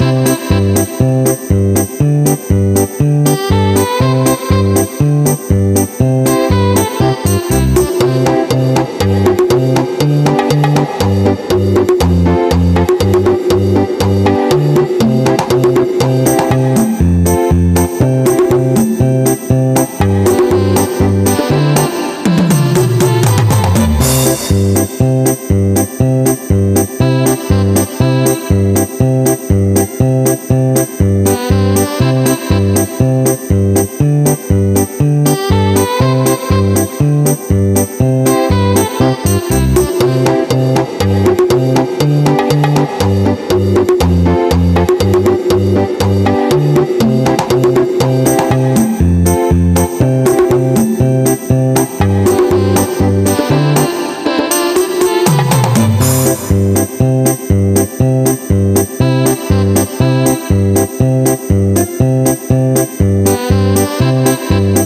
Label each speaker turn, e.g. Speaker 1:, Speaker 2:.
Speaker 1: you. Música Thank you.